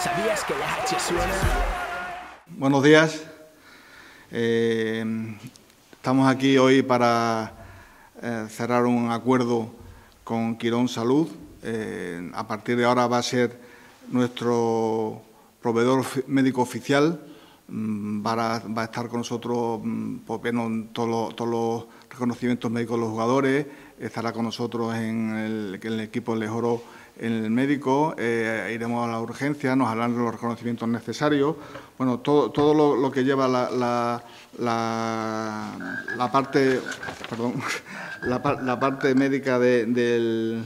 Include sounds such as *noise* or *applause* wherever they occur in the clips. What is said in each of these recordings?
¿Sabías que la H suena? Buenos días. Eh, estamos aquí hoy para eh, cerrar un acuerdo con Quirón Salud. Eh, a partir de ahora va a ser nuestro proveedor médico oficial. Mm, va, a, va, a, estar con nosotros mm, por todos los, todos los reconocimientos médicos de los jugadores. Estará con nosotros en el, en el equipo Lejoro el médico, eh, iremos a la urgencia, nos harán los reconocimientos necesarios. Bueno, todo, todo lo, que lleva la, la, parte, perdón, *laughs* la, parte médica de, del,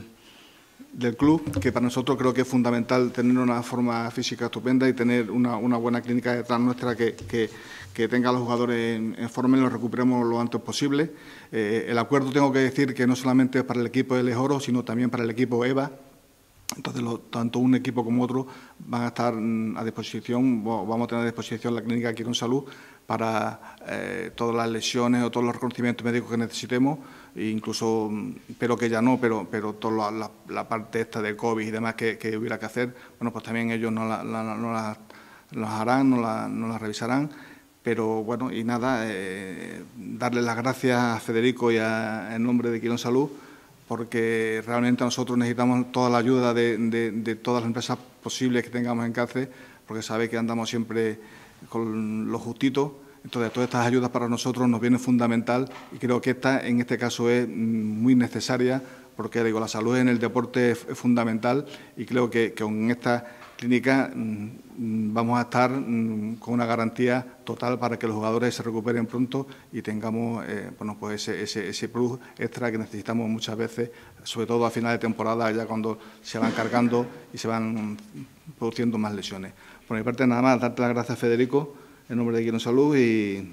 del, club, que para nosotros creo que es fundamental tener una forma física estupenda y tener una, buena clínica detrás nuestra que, que, que tenga a los jugadores en, en, forma y los recuperemos lo antes posible. Eh, el acuerdo tengo que decir que no solamente es para el equipo de Lejoro, sino también para el equipo EVA, entonces, tanto un equipo como otro van a estar mm, a disposición, vamos a tener a disposición la clínica con salud para eh, todas las lesiones o todos los reconocimientos médicos que necesitemos, e incluso, mm, pero que ya no, pero, pero toda la, la, la, parte esta de COVID y demás que, que, hubiera que hacer, bueno, pues también ellos no las la, no la, harán, no las no revisarán. Pero bueno, y nada, eh, darle las gracias a Federico y a, en nombre de Quirón Salud porque realmente nosotros necesitamos toda la ayuda de, de, todas las empresas posibles que tengamos en Cáceres, porque sabe que andamos siempre con lo justito. Entonces, todas estas ayudas para nosotros nos vienen fundamental y creo que esta, en este caso, es muy necesaria, porque digo, la salud en el deporte es, es fundamental y creo que, que con esta clínica mm, vamos a estar mm, con una garantía total para que los jugadores se recuperen pronto y tengamos eh, bueno, pues ese, ese, ese, plus extra que necesitamos muchas veces, sobre todo a final de temporada, ya cuando se van cargando y se van produciendo más lesiones. Por mi parte, nada más, darte las gracias, Federico, en nombre de Quiero Salud y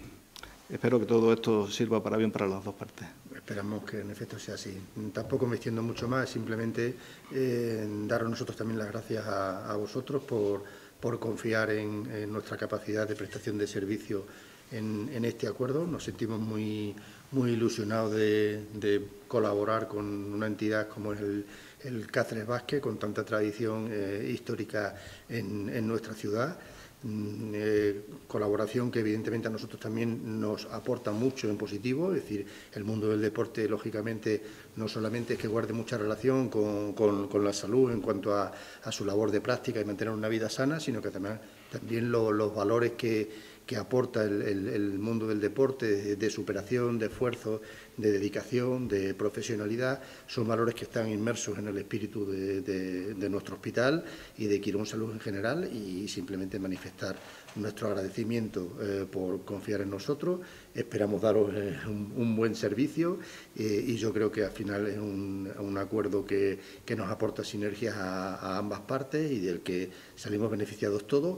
espero que todo esto sirva para bien para las dos partes. Esperamos que en efecto sea así. Tampoco me extiendo mucho más, simplemente eh, daros nosotros también las gracias a, vosotros por, por confiar en, nuestra capacidad de prestación de servicio en, este acuerdo. Nos sentimos muy, muy ilusionados de, colaborar con una entidad como es el, Cáceres Vázquez, con tanta tradición eh, histórica en nuestra ciudad. Eh, colaboración que evidentemente a nosotros también nos aporta mucho en positivo, es decir, el mundo del deporte lógicamente no solamente es que guarde mucha relación con, con, la salud en cuanto a, a, su labor de práctica y mantener una vida sana, sino que también, también lo, los valores que, que aporta el, mundo del deporte, de, superación, de esfuerzo, de dedicación, de profesionalidad, son valores que están inmersos en el espíritu de, nuestro hospital y de Quirón Salud en general y simplemente manifestar nuestro agradecimiento eh, por confiar en nosotros. Esperamos daros eh, un, buen servicio eh, y yo creo que al final es un, acuerdo que, nos aporta sinergias a ambas partes y del que salimos beneficiados todos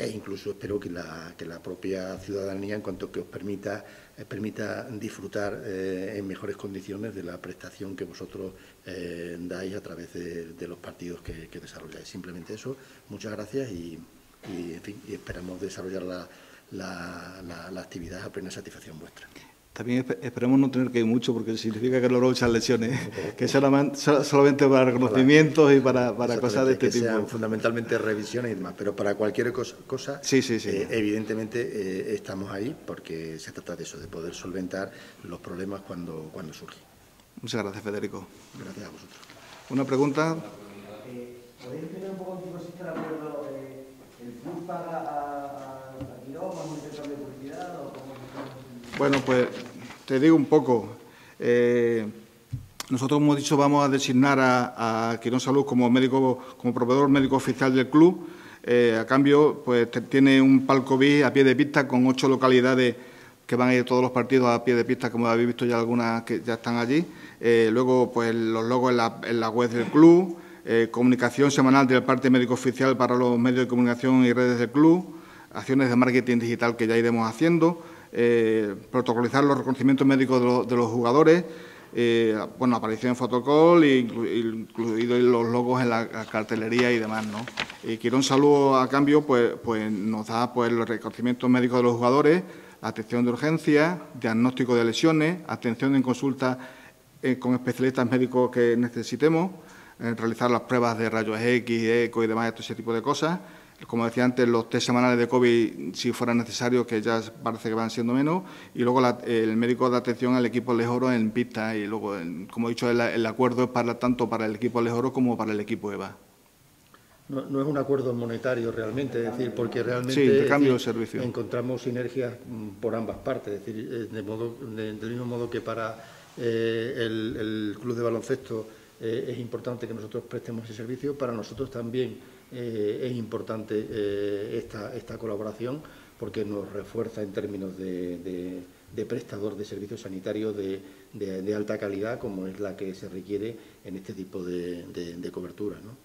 e incluso espero que la, que la propia ciudadanía, en cuanto que os permita, eh, permita disfrutar eh, en mejores condiciones de la prestación que vosotros eh, dais a través de, los partidos que, desarrolláis. Simplemente eso, muchas gracias y, en fin, y esperamos desarrollar la, la, la, la actividad a plena satisfacción vuestra. También esperemos no tener que ir mucho porque significa que luego muchas lesiones, *laughs* que solamente, solamente para reconocimientos y para, para cosas de este que tipo. Sean fundamentalmente revisiones y demás, pero para cualquier cosa, cosa sí, sí, sí. Eh, evidentemente eh, estamos ahí porque se trata de eso, de poder solventar los problemas cuando, cuando surgen. Muchas gracias, Federico. Gracias a vosotros. ¿Una pregunta? Eh, ¿Podéis tener un poco está de acuerdo? ¿El club paga a, a, a Quirón, un intercambio de publicidad o cómo bueno, pues te digo un poco. Eh, nosotros, hemos dicho, vamos a designar a, a Quirón Salud como médico, como proveedor médico oficial del club. Eh, a cambio, pues tiene un palco B a pie de pista con ocho localidades que van a ir todos los partidos a pie de pista, como habéis visto ya algunas que ya están allí. Eh, luego, pues los logos en la, web del club, comunicación semanal del parte médico oficial para los medios de comunicación y redes del club, acciones de marketing digital que ya iremos haciendo eh, protocolizar los reconocimientos médicos de, lo, de los jugadores, eh, bueno, aparición en fotocall, incluidos los logos en la cartelería y demás, ¿no? Y quiero un saludo a cambio, pues, pues nos da pues, los reconocimientos médicos de los jugadores, atención de urgencia, diagnóstico de lesiones, atención en consulta eh, con especialistas médicos que necesitemos, realizar las pruebas de rayos X, eco y demás, todo ese tipo de cosas, como decía antes, los test semanales de COVID, si fuera necesario, que ya parece que van siendo menos, y luego el médico de atención al equipo Lejoro en pista, y luego, como he dicho, el, acuerdo es para tanto para el equipo Lejoro como para el equipo EVA. No, es un acuerdo monetario realmente, es decir, porque realmente encontramos sinergias mm, por ambas partes, es decir, eh, de modo, del mismo modo que para eh, el, club de baloncesto eh, es importante que nosotros prestemos ese servicio, para nosotros también es importante esta, esta colaboración porque nos refuerza en términos de, prestador de servicios sanitarios de, alta calidad, como es la que se requiere en este tipo de, cobertura. ¿no?